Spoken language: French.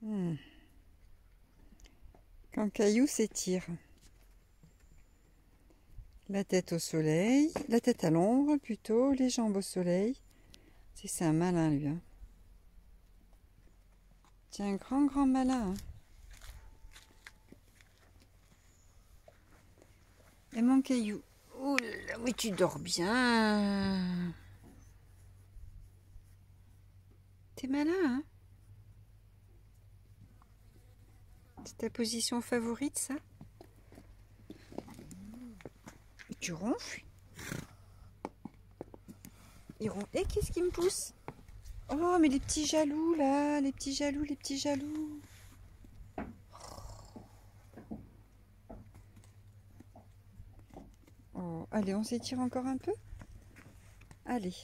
Hmm. Quand Caillou s'étire. La tête au soleil, la tête à l'ombre plutôt, les jambes au soleil. C'est un malin lui. Hein. C'est un grand grand malin. Hein. Et mon caillou. Oh oui tu dors bien. T'es malin, hein C'est ta position favorite, ça? Tu ronfles? Il ronfle. Et qu'est-ce qui me pousse? Oh, mais les petits jaloux, là. Les petits jaloux, les petits jaloux. Oh, allez, on s'étire encore un peu? Allez.